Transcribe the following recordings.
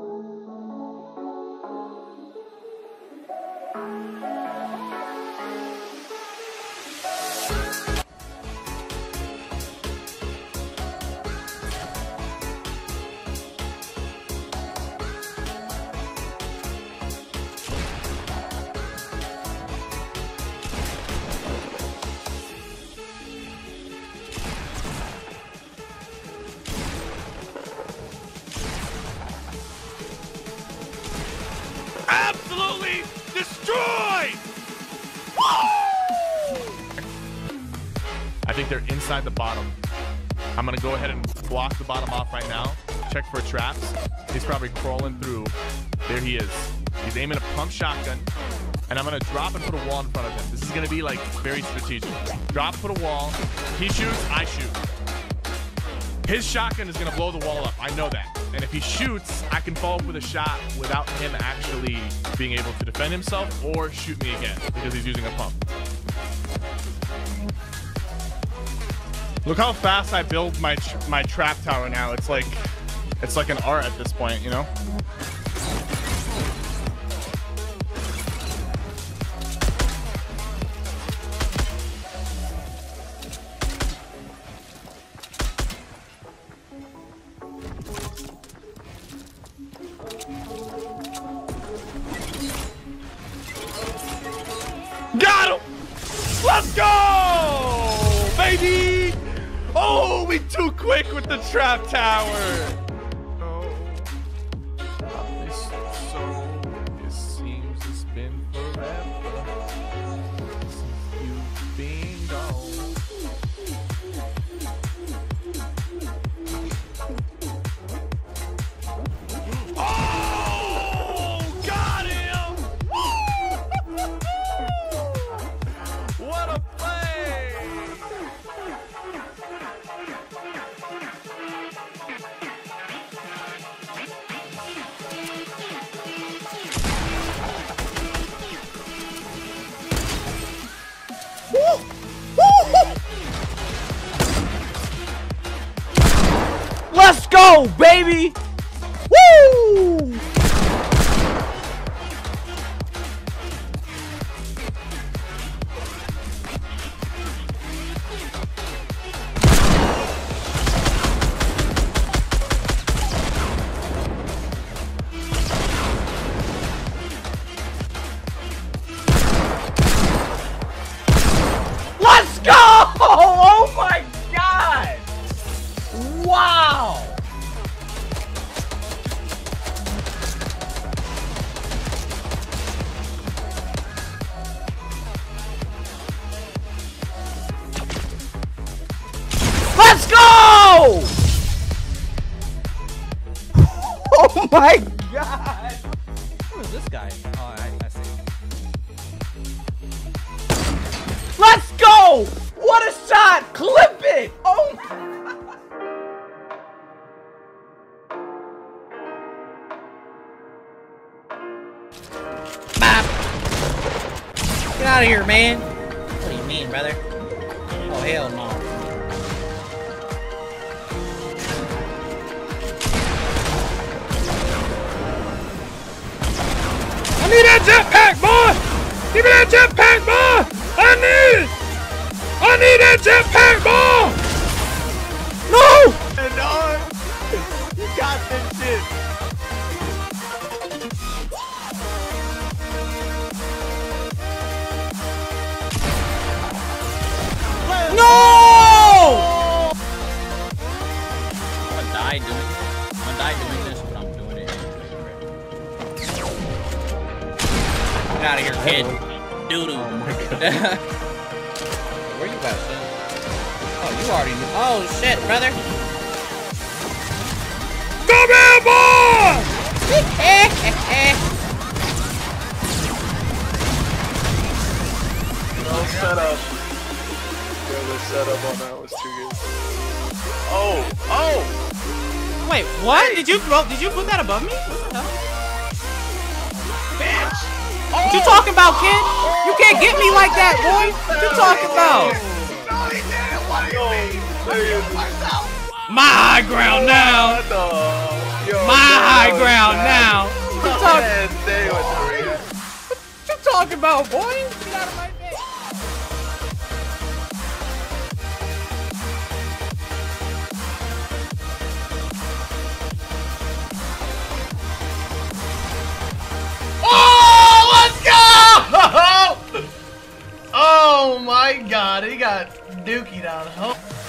I think they're inside the bottom. I'm gonna go ahead and block the bottom off right now. Check for traps. He's probably crawling through. There he is. He's aiming a pump shotgun. And I'm gonna drop and put a wall in front of him. This is gonna be like very strategic. Drop, put a wall. He shoots, I shoot. His shotgun is gonna blow the wall up. I know that. And if he shoots, I can follow up with a shot without him actually being able to defend himself or shoot me again because he's using a pump. Look how fast I build my my trap tower now. It's like it's like an art at this point, you know? Oh, we too quick with the trap tower! Go, baby! What a shot! Clip it! Oh my Get out of here, man. What do you mean, brother? Oh, hell no. I need that jetpack, boy! Give me that jetpack, boy! I need it! I need that jetpack, boy! No! And on! You got this shit! No! I'm gonna die doing I'm gonna die doing this, but I'm doing it anyway. Get out of here, kid. Doodoo. Where you at, son? Oh, you already knew. Oh, shit, brother. Come here, boy! No setup. Yo, the setup on that was too good. Oh! Oh! Wait, what? Did you throw? Did you put that above me? What the hell? What you talking about, kid? You can't get me like that, boy. What you talking about? My high ground now. My high ground now. What you talking about, boy? Get out of my! Oh my god, he got dookie down. Oh.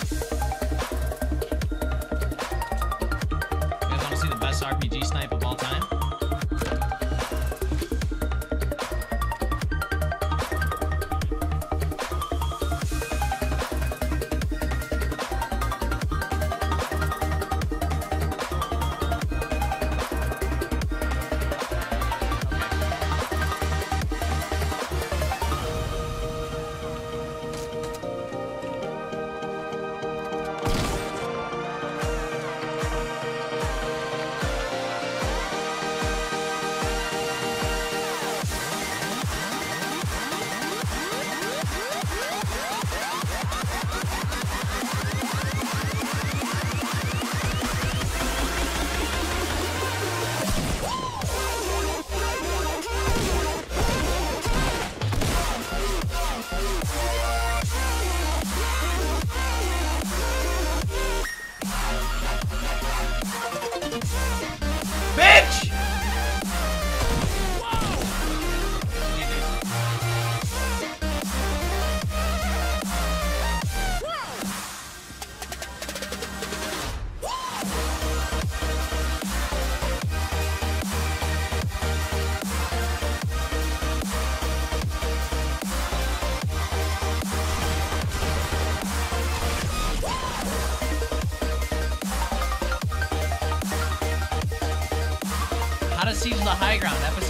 seizes the high ground.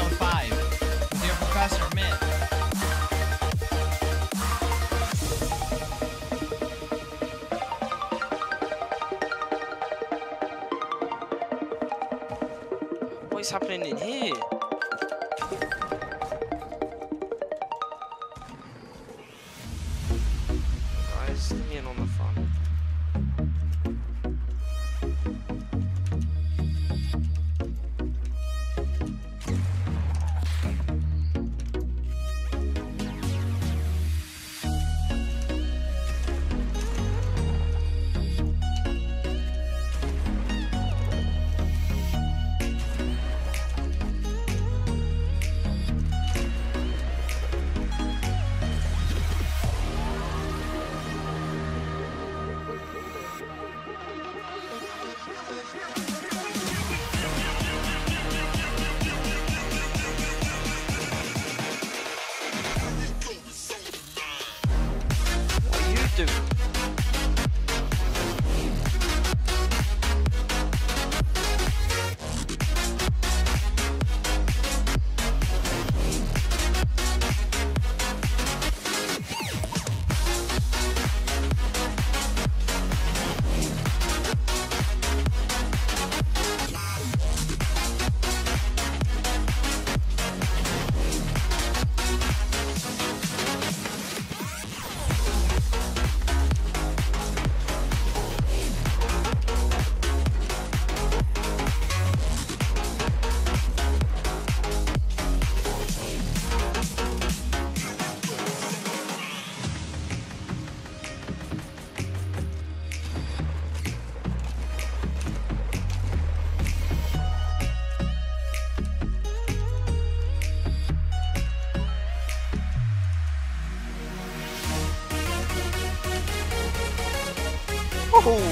Oh.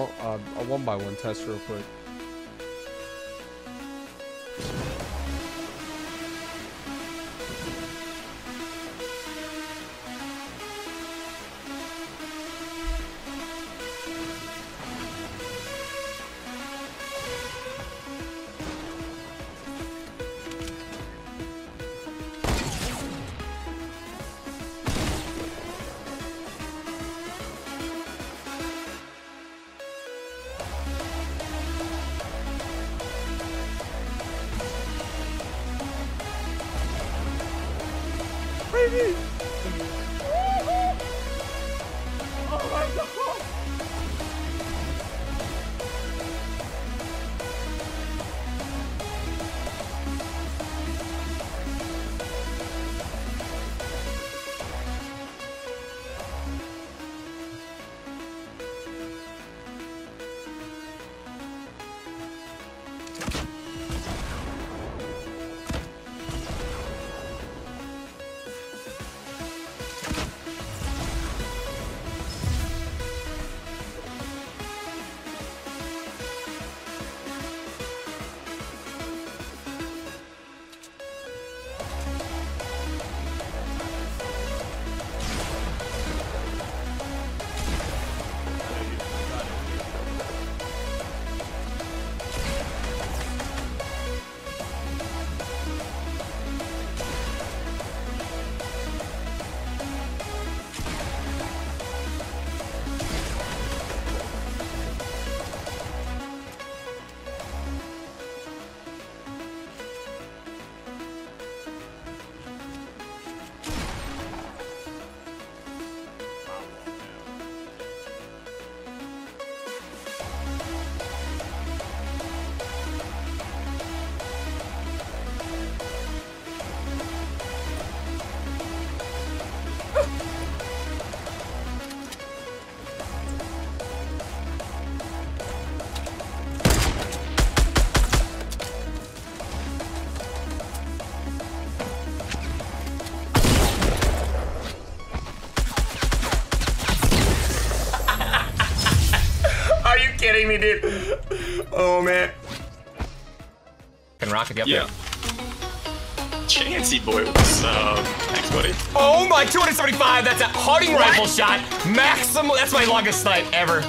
One, uh, a one by one test real quick. Kidding me, dude? Oh man. Can Rocket be up Yeah. Chancy boy, what's up? Thanks, buddy. Oh my, 275. That's a hunting rifle shot. Maximum. That's my longest snipe ever.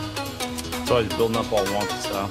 So he's building up all wonky style.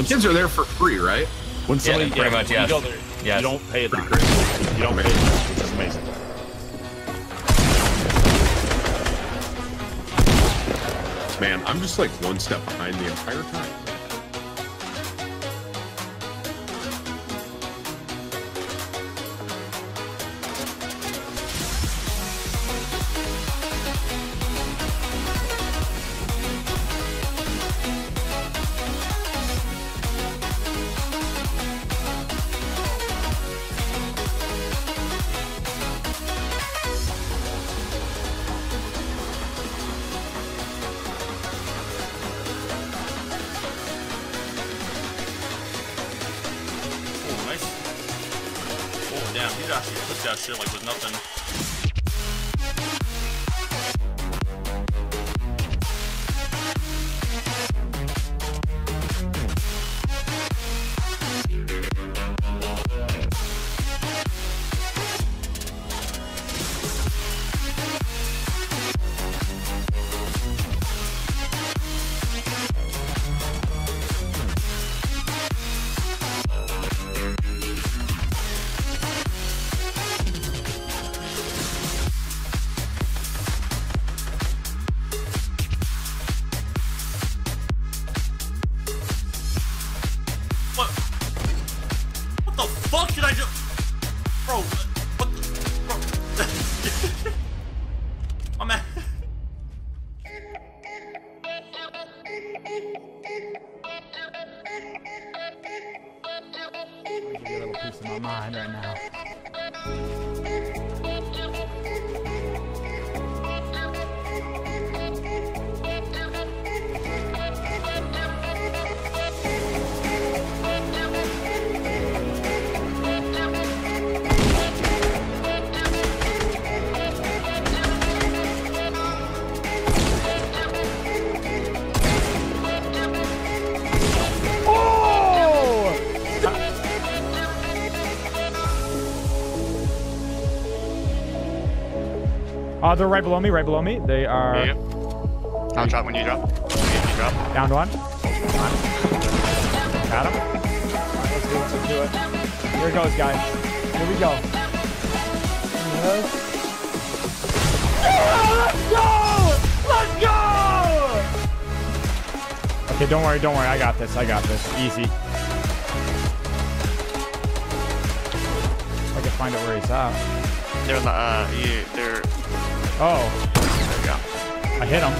When kids are there for free, right? When Yeah, somebody pretty much, yes. You, go there, Yes. you don't pay it back. You don't pay it back, which is amazing. Man, I'm just like one step behind the entire time. That shit like with nothing. Uh, they're right below me, right below me. They are Yep. I'll drop when you drop. When you drop. down one. Got him. Let's do it, let's do it. Here it goes, guys. Here we go. Yes. let's go! Let's go! Okay, don't worry, don't worry. I got this. I got this. Easy. I can find out where he's at. They're in the, uh, you, they're. Oh. There we go. I hit him.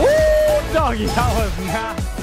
Ooh, doggy, that was nasty.